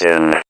Station